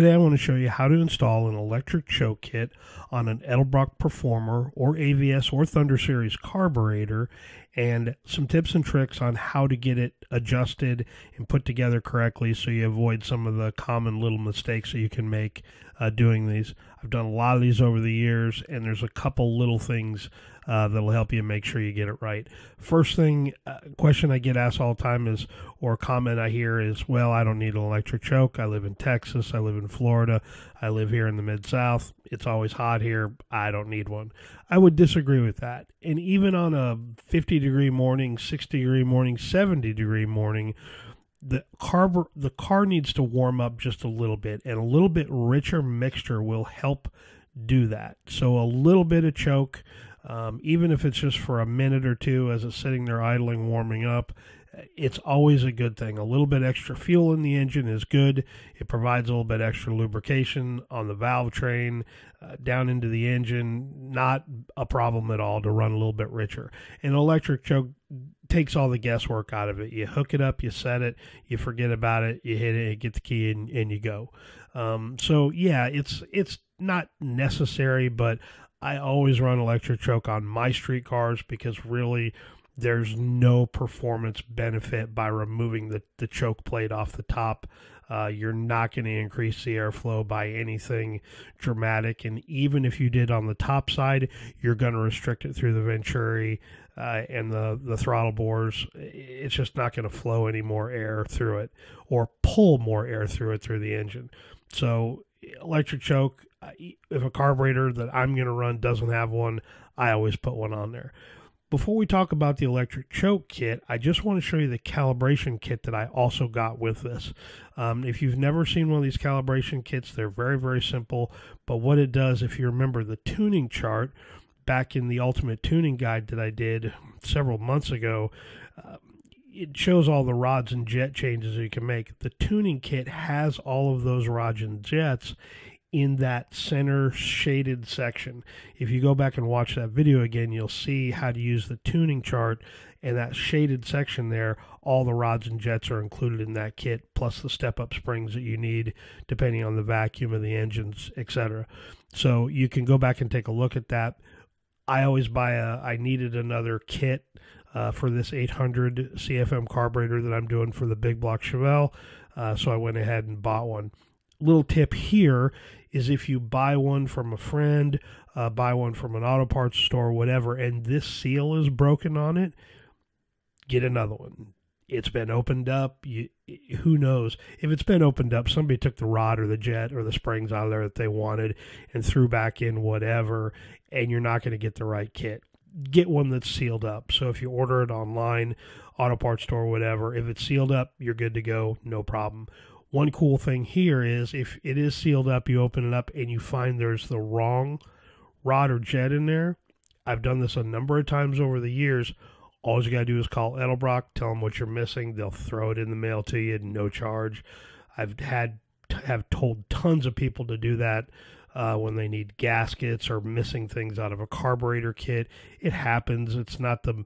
Today I want to show you how to install an electric choke kit on an Edelbrock Performer or AVS or Thunder Series carburetor and some tips and tricks on how to get it adjusted and put together correctly so you avoid some of the common little mistakes that you can make uh, doing these. I've done a lot of these over the years and there's a couple little things uh, that'll help you make sure you get it right. First thing, uh, question I get asked all the time is, or comment I hear is, well, I don't need an electric choke. I live in Texas. I live in Florida. I live here in the Mid South. It's always hot here. I don't need one. I would disagree with that. And even on a 50 degree morning, 60 degree morning, 70 degree morning, the car the car needs to warm up just a little bit and a little bit richer mixture will help do that so a little bit of choke um, even if it's just for a minute or two as it's sitting there idling, warming up, it's always a good thing. A little bit extra fuel in the engine is good. It provides a little bit extra lubrication on the valve train uh, down into the engine. Not a problem at all to run a little bit richer. An electric choke takes all the guesswork out of it. You hook it up, you set it, you forget about it, you hit it, you get the key, and, and you go. Um, so yeah, it's it's not necessary, but I always run electric choke on my street cars because really there's no performance benefit by removing the, the choke plate off the top. Uh, you're not going to increase the airflow by anything dramatic. And even if you did on the top side, you're going to restrict it through the Venturi uh, and the, the throttle bores. It's just not going to flow any more air through it or pull more air through it through the engine. So electric choke. If a carburetor that I'm going to run doesn't have one, I always put one on there. Before we talk about the electric choke kit, I just want to show you the calibration kit that I also got with this. Um, if you've never seen one of these calibration kits, they're very, very simple. But what it does, if you remember the tuning chart back in the Ultimate Tuning Guide that I did several months ago, uh, it shows all the rods and jet changes you can make. The tuning kit has all of those rods and jets in that center shaded section. If you go back and watch that video again, you'll see how to use the tuning chart and that shaded section there. All the rods and jets are included in that kit, plus the step up springs that you need depending on the vacuum of the engines, etc. So you can go back and take a look at that. I always buy a, I needed another kit uh, for this 800 CFM carburetor that I'm doing for the big block Chevelle. Uh, so I went ahead and bought one. Little tip here is if you buy one from a friend, uh, buy one from an auto parts store, whatever, and this seal is broken on it, get another one. It's been opened up. You, who knows if it's been opened up? Somebody took the rod or the jet or the springs out of there that they wanted and threw back in whatever, and you're not going to get the right kit get one that's sealed up. So if you order it online, auto parts store, whatever, if it's sealed up, you're good to go, no problem. One cool thing here is if it is sealed up, you open it up and you find there's the wrong rod or jet in there. I've done this a number of times over the years. All you got to do is call Edelbrock, tell them what you're missing. They'll throw it in the mail to you, no charge. I've had have told tons of people to do that uh, when they need gaskets or missing things out of a carburetor kit. It happens. It's not the,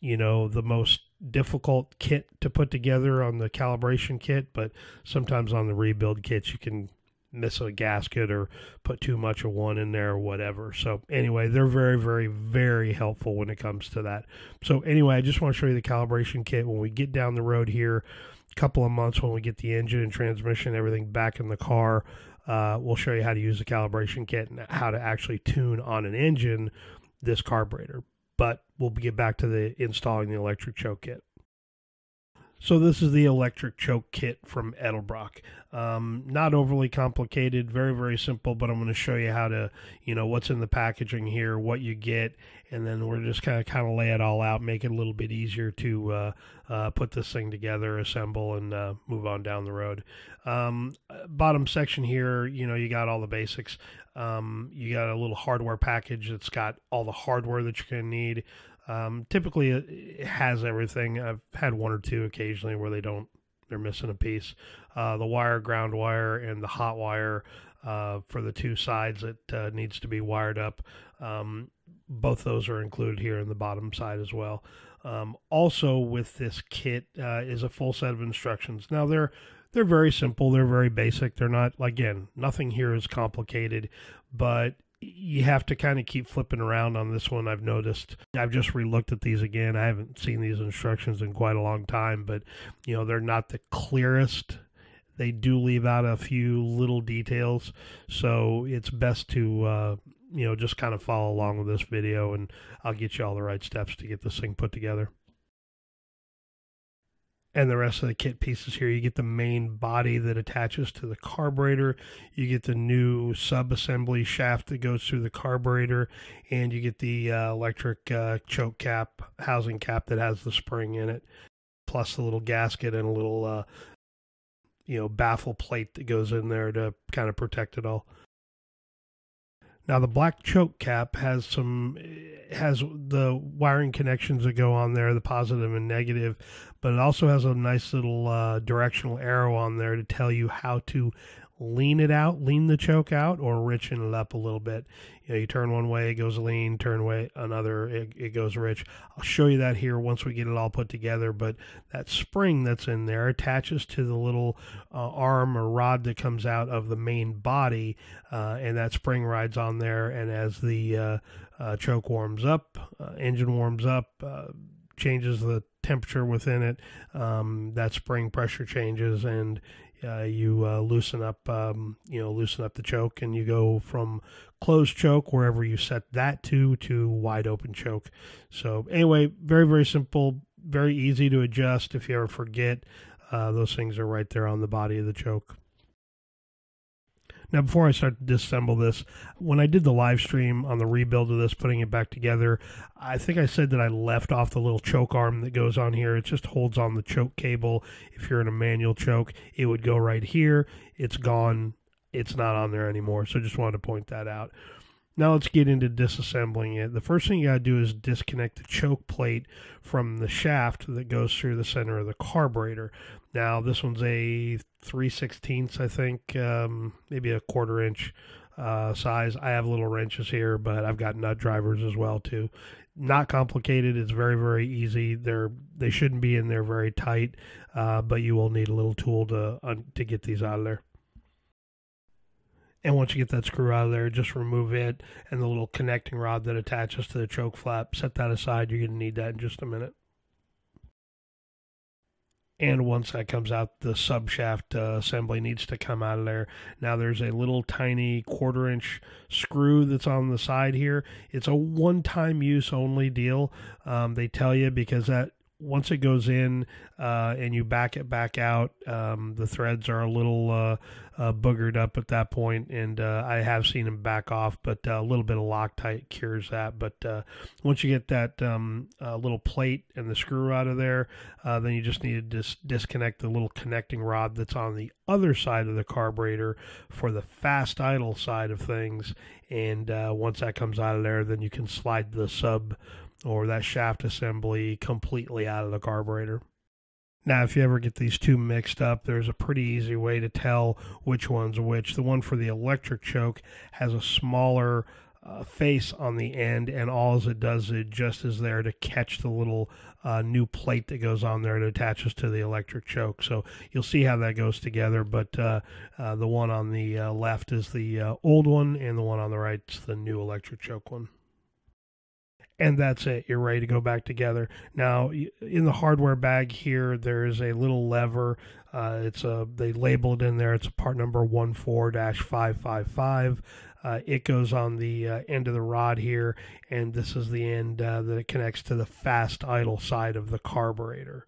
you know, the most difficult kit to put together on the calibration kit, but sometimes on the rebuild kits you can miss a gasket or put too much of one in there or whatever. So anyway, they're very, very, very helpful when it comes to that. So anyway, I just want to show you the calibration kit when we get down the road here, a couple of months when we get the engine and transmission, everything back in the car. Uh, we'll show you how to use the calibration kit and how to actually tune on an engine this carburetor. But we'll get back to the installing the electric choke kit. So this is the electric choke kit from Edelbrock. Um, not overly complicated, very very simple. But I'm going to show you how to, you know, what's in the packaging here, what you get, and then we're just kind of kind of lay it all out, make it a little bit easier to uh, uh, put this thing together, assemble, and uh, move on down the road. Um, bottom section here, you know, you got all the basics. Um, you got a little hardware package that's got all the hardware that you're going to need. Um, typically, it has everything. I've had one or two occasionally where they don't, they're missing a piece. Uh, the wire, ground wire, and the hot wire uh, for the two sides that uh, needs to be wired up. Um, both those are included here in the bottom side as well. Um, also, with this kit uh, is a full set of instructions. Now they're they're very simple. They're very basic. They're not like again nothing here is complicated, but you have to kind of keep flipping around on this one. I've noticed. I've just relooked at these again. I haven't seen these instructions in quite a long time, but you know they're not the clearest. They do leave out a few little details, so it's best to uh, you know just kind of follow along with this video, and I'll get you all the right steps to get this thing put together and the rest of the kit pieces here. You get the main body that attaches to the carburetor. You get the new sub-assembly shaft that goes through the carburetor, and you get the uh, electric uh, choke cap, housing cap that has the spring in it, plus the little gasket and a little, uh, you know, baffle plate that goes in there to kind of protect it all. Now the black choke cap has some has the wiring connections that go on there, the positive and negative, but it also has a nice little uh, directional arrow on there to tell you how to lean it out, lean the choke out, or richen it up a little bit. You know, you turn one way, it goes lean, turn way another, it, it goes rich. I'll show you that here once we get it all put together. But that spring that's in there attaches to the little uh, arm or rod that comes out of the main body, uh, and that spring rides on there. And as the uh, uh choke warms up, uh, engine warms up, uh, changes the temperature within it, um, that spring pressure changes, and uh, you uh, loosen up, um, you know, loosen up the choke, and you go from closed choke wherever you set that to to wide open choke. So anyway, very very simple, very easy to adjust. If you ever forget, uh, those things are right there on the body of the choke. Now, before I start to disassemble this, when I did the live stream on the rebuild of this, putting it back together, I think I said that I left off the little choke arm that goes on here. It just holds on the choke cable. If you're in a manual choke, it would go right here. It's gone. It's not on there anymore. So just wanted to point that out. Now let's get into disassembling it. The first thing you got to do is disconnect the choke plate from the shaft that goes through the center of the carburetor. Now this one's a 3 16ths, I think, um, maybe a quarter inch uh, size. I have little wrenches here, but I've got nut drivers as well too. Not complicated. It's very very easy. They're they shouldn't be in there very tight, uh, but you will need a little tool to uh, to get these out of there. And once you get that screw out of there, just remove it and the little connecting rod that attaches to the choke flap. Set that aside. You're going to need that in just a minute. And once that comes out, the subshaft uh, assembly needs to come out of there. Now there's a little tiny quarter inch screw that's on the side here. It's a one time use only deal. Um, they tell you because that once it goes in uh, and you back it back out, um, the threads are a little uh, uh, boogered up at that point, and uh, I have seen them back off, but uh, a little bit of Loctite cures that. But uh, once you get that um, little plate and the screw out of there, then you just need to dis- disconnect the little connecting rod that's on the other side of the carburetor for the fast idle side of things. And once that comes out of there, then you can slide the sub or that shaft assembly completely out of the carburetor. Now, if you ever get these two mixed up, there's a pretty easy way to tell which one's which. The one for the electric choke has a smaller uh, face on the end, and all it does it just is there to catch the little uh, new plate that goes on there that attaches to the electric choke. So you'll see how that goes together. But uh, uh the one on the uh, left is the uh, old one, and the one on the right is the new electric choke one and that's it. You're ready to go back together. Now, in the hardware bag here, there is a little lever. Uh, it's a they labeled in there. It's part number 14-555. Uh, it goes on the uh, end of the rod here, and this is the end uh, that it connects to the fast idle side of the carburetor.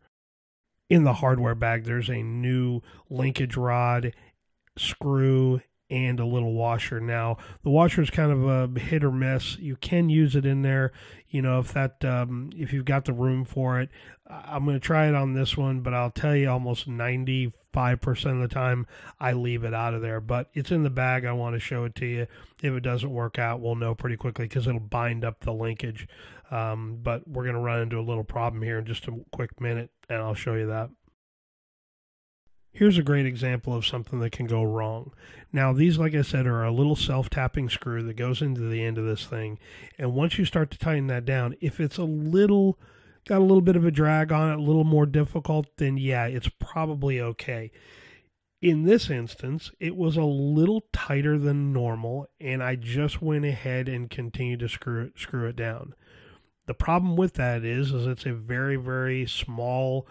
In the hardware bag, there's a new linkage rod, screw, and a little washer. Now, the washer is kind of a hit or miss. You can use it in there, you know, if that um, if you've got the room for it. I'm going to try it on this one, but I'll tell you almost 95% of the time I leave it out of there. But it's in the bag. I want to show it to you. If it doesn't work out, we'll know pretty quickly because it'll bind up the linkage. Um, but we're going to run into a little problem here in just a quick minute, and I'll show you that. Here's a great example of something that can go wrong. Now, these, like I said, are a little self tapping screw that goes into the end of this thing. And once you start to tighten that down, if it's a little got a little bit of a drag on it, a little more difficult, then yeah, it's probably okay. In this instance, it was a little tighter than normal, and I just went ahead and continued to screw it, screw it down. The problem with that is, is it's a very, very small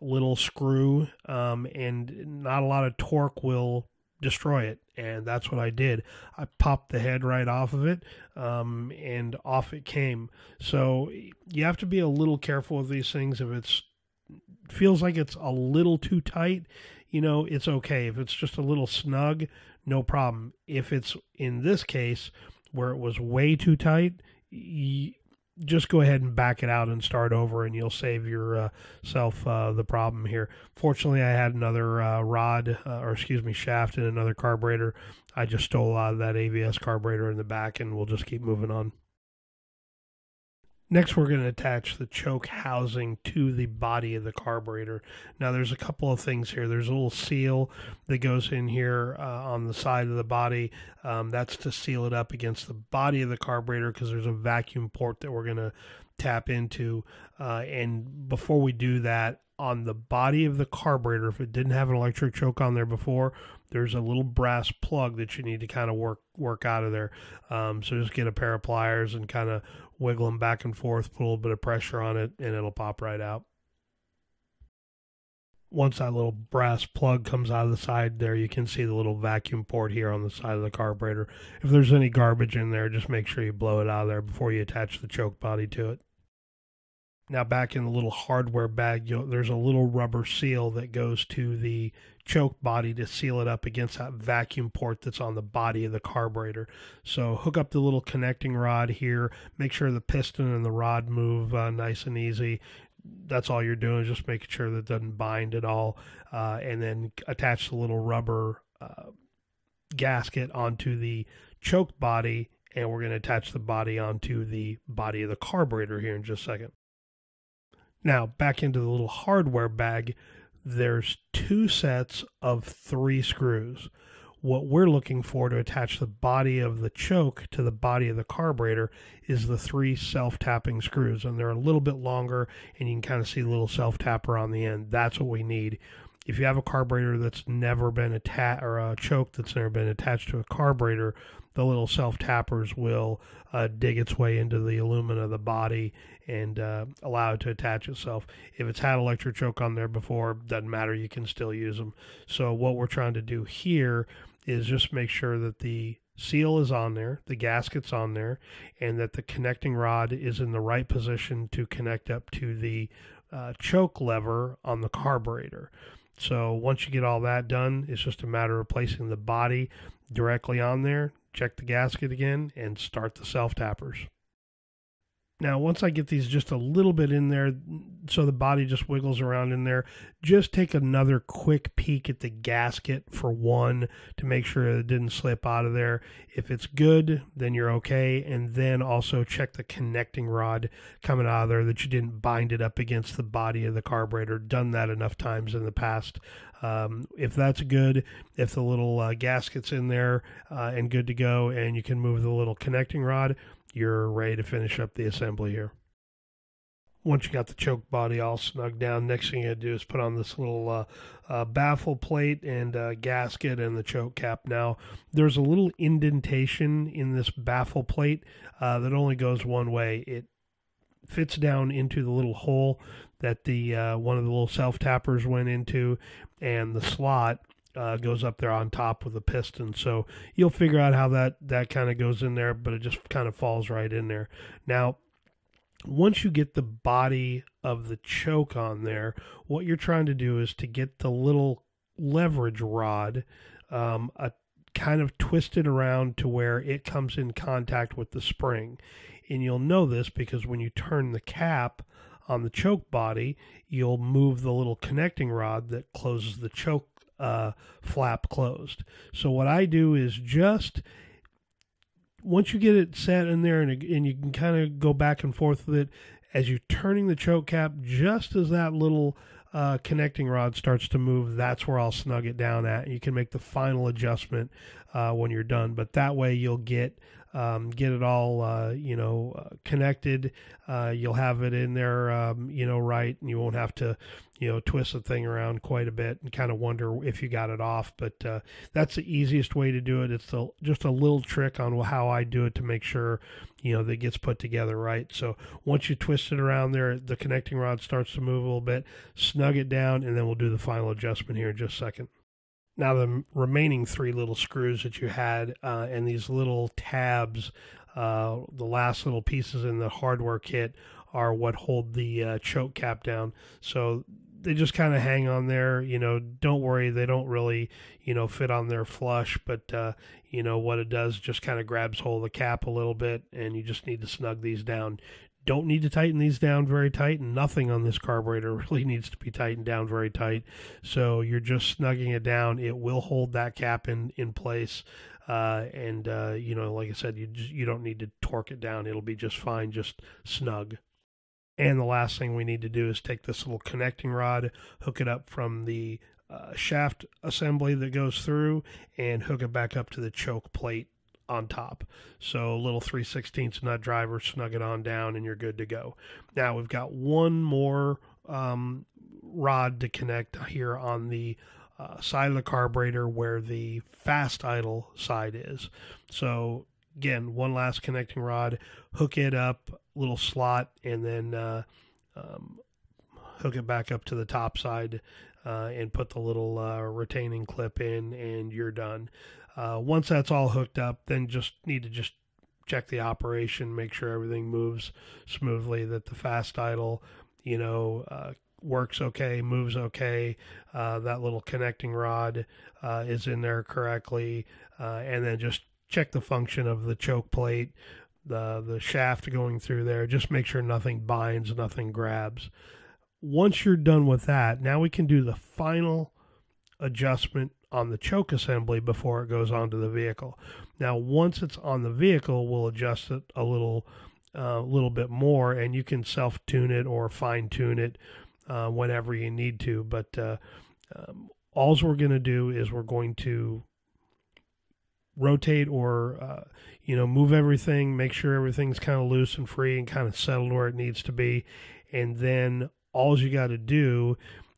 little screw, um, and not a lot of torque will destroy it. And that's what I did. I popped the head right off of it, um, and off it came. So you have to be a little careful with these things. If it's feels like it's a little too tight, you know, it's okay. If it's just a little snug, no problem. If it's in this case where it was way too tight, just go ahead and back it out and start over, and you'll save yourself uh, the problem here. Fortunately, I had another uh, rod, uh, or excuse me, shaft, and another carburetor. I just stole out of that AVS carburetor in the back, and we'll just keep moving on. Next, we're going to attach the choke housing to the body of the carburetor. Now, there's a couple of things here. There's a little seal that goes in here uh, on the side of the body. Um, that's to seal it up against the body of the carburetor because there's a vacuum port that we're going to tap into. Uh, and before we do that, on the body of the carburetor, if it didn't have an electric choke on there before, there's a little brass plug that you need to kind of work work out of there. Um, so just get a pair of pliers and kind of wiggle them back and forth, put a little bit of pressure on it, and it'll pop right out. Once that little brass plug comes out of the side there, you can see the little vacuum port here on the side of the carburetor. If there's any garbage in there, just make sure you blow it out of there before you attach the choke body to it. Now, back in the little hardware bag, there's a little rubber seal that goes to the choke body to seal it up against that vacuum port that's on the body of the carburetor. So, hook up the little connecting rod here. Make sure the piston and the rod move uh, nice and easy. That's all you're doing just making sure that it doesn't bind at all. Uh, and then attach the little rubber uh, gasket onto the choke body. And we're going to attach the body onto the body of the carburetor here in just a second. Now, back into the little hardware bag, there's two sets of three screws. What we're looking for to attach the body of the choke to the body of the carburetor is the three self tapping screws, and they're a little bit longer, and you can kind of see the little self tapper on the end. That's what we need. If you have a carburetor that's never been attached, or a choke that's never been attached to a carburetor, the little self tappers will uh, dig its way into the alumina of the body and uh, allow it to attach itself. If it's had electric choke on there before, doesn't matter, you can still use them. So, what we're trying to do here is just make sure that the seal is on there, the gasket's on there, and that the connecting rod is in the right position to connect up to the uh, choke lever on the carburetor. So once you get all that done, it's just a matter of placing the body directly on there, check the gasket again, and start the self tappers. Now, once I get these just a little bit in there, so the body just wiggles around in there, just take another quick peek at the gasket for one to make sure it didn't slip out of there. If it's good, then you're okay. And then also check the connecting rod coming out of there that you didn't bind it up against the body of the carburetor. Done that enough times in the past. Um, if that's good, if the little uh, gasket's in there uh, and good to go, and you can move the little connecting rod, you're ready to finish up the assembly here. Once you got the choke body all snug down, next thing you do is put on this little uh, uh, baffle plate and uh, gasket and the choke cap. Now, there's a little indentation in this baffle plate uh, that only goes one way. It fits down into the little hole that the uh, one of the little self tappers went into, and the slot uh, goes up there on top with a piston. So you'll figure out how that that kind of goes in there, but it just kind of falls right in there. Now, once you get the body of the choke on there, what you're trying to do is to get the little leverage rod um, a, kind of twisted around to where it comes in contact with the spring. And you'll know this because when you turn the cap on the choke body, you'll move the little connecting rod that closes the choke uh, flap closed. So what I do is just once you get it set in there and, and you can kind of go back and forth with it as you're turning the choke cap, just as that little uh, connecting rod starts to move, that's where I'll snug it down at. You can make the final adjustment uh, when you're done, but that way you'll get um, get it all uh, you know uh, connected. Uh, you'll have it in there, um, you know, right, and you won't have to you know twist the thing around quite a bit and kind of wonder if you got it off. But uh, that's the easiest way to do it. It's a, just a little trick on how I do it to make sure you know that gets put together right. So once you twist it around there, the connecting rod starts to move a little bit. Snug it down, and then we'll do the final adjustment here in just a second. Now, the remaining three little screws that you had uh, and these little tabs, uh, the last little pieces in the hardware kit, are what hold the uh, choke cap down. So they just kind of hang on there. You know, don't worry, they don't really, you know, fit on there flush, but, uh, you know, what it does just kind of grabs hold of the cap a little bit, and you just need to snug these down don't need to tighten these down very tight. and Nothing on this carburetor really needs to be tightened down very tight. So you're just snugging it down. It will hold that cap in, in place. Uh, and, uh, you know, like I said, you, just, you don't need to torque it down. It'll be just fine, just snug. And the last thing we need to do is take this little connecting rod, hook it up from the uh, shaft assembly that goes through, and hook it back up to the choke plate on top. So little 3 16ths nut driver, snug it on down, and you're good to go. Now we've got one more um, rod to connect here on the uh, side of the carburetor where the fast idle side is. So again, one last connecting rod, hook it up, little slot, and then uh, um, hook it back up to the top side uh, and put the little uh, retaining clip in, and you're done. Uh, once that's all hooked up, then just need to just check the operation, make sure everything moves smoothly, that the fast idle, you know, uh, works okay, moves okay. Uh, that little connecting rod uh, is in there correctly, uh, and then just check the function of the choke plate, the the shaft going through there. Just make sure nothing binds, nothing grabs. Once you're done with that, now we can do the final adjustment on the choke assembly before it goes onto the vehicle. Now, once it's on the vehicle, we'll adjust it a little, uh, little bit more, and you can self tune it or fine tune it uh, whenever you need to. But uh, um, all we're going to do is we're going to rotate or uh, you know move everything, make sure everything's kind of loose and free and kind of settled where it needs to be, and then all you got to do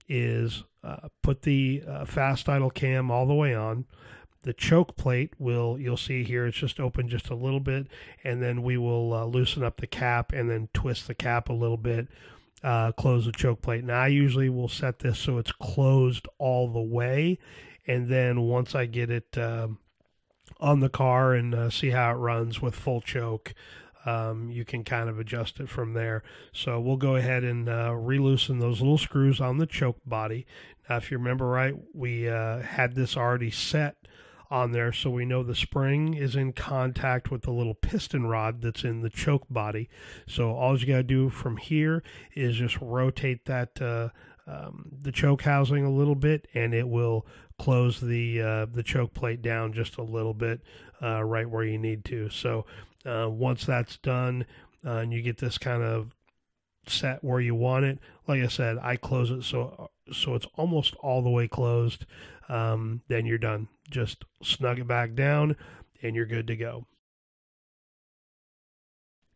is uh, put the uh, fast idle cam all the way on. The choke plate will, you'll see here, it's just open just a little bit, and then we will uh, loosen up the cap and then twist the cap a little bit, uh, close the choke plate. Now, I usually will set this so it's closed all the way, and then once I get it um, on the car and uh, see how it runs with full choke, um, you can kind of adjust it from there. So we'll go ahead and uh, reloosen those little screws on the choke body. Now, if you remember right, we uh, had this already set on there so we know the spring is in contact with the little piston rod that's in the choke body. So all you got to do from here is just rotate that uh, um, the choke housing a little bit and it will close the uh, the choke plate down just a little bit uh, right where you need to. So uh, once that's done uh, and you get this kind of set where you want it, like I said, I close it so so it's almost all the way closed. Um, then you're done. Just snug it back down, and you're good to go.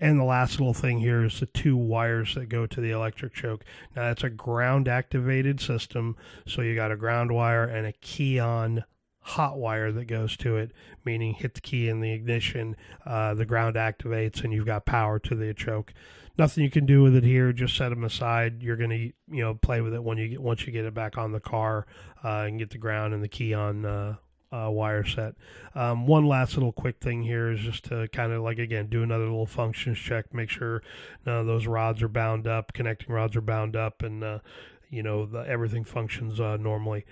And the last little thing here is the two wires that go to the electric choke. Now that's a ground activated system, so you got a ground wire and a key on hot wire that goes to it, meaning hit the key in the ignition, uh, the ground activates, and you've got power to the choke. Nothing you can do with it here. Just set them aside. You're gonna, you know, play with it when you get once you get it back on the car uh, and get the ground and the key on uh, uh, wire set. Um, one last little quick thing here is just to kind of like again do another little functions check, make sure none of those rods are bound up, connecting rods are bound up, and uh, you know the, everything functions uh, normally.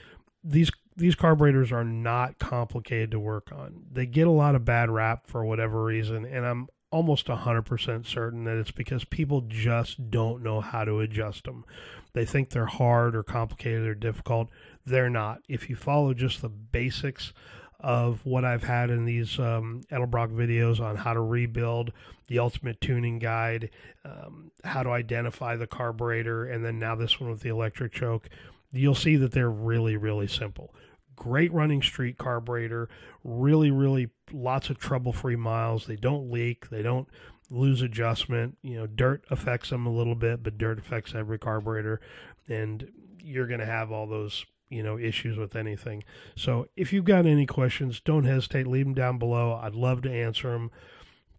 These these carburetors are not complicated to work on. They get a lot of bad rap for whatever reason, and I'm almost 100% certain that it's because people just don't know how to adjust them. They think they're hard or complicated or difficult. They're not. If you follow just the basics of what I've had in these um, Edelbrock videos on how to rebuild the ultimate tuning guide, um, how to identify the carburetor, and then now this one with the electric choke, you'll see that they're really, really simple great running street carburetor. Really, really lots of trouble free miles. They don't leak. They don't lose adjustment. You know, dirt affects them a little bit, but dirt affects every carburetor, and you're going to have all those you know issues with anything. So if you've got any questions, don't hesitate. Leave them down below. I'd love to answer them.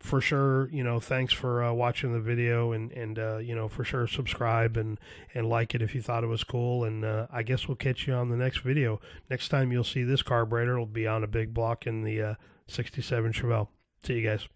For sure, you know, thanks for uh, watching the video and and uh, you know for sure subscribe and and like it if you thought it was cool. And uh, I guess we'll catch you on the next video. Next time you'll see this carburetor, it'll be on a big block in the uh, 67 Chevelle. See you guys.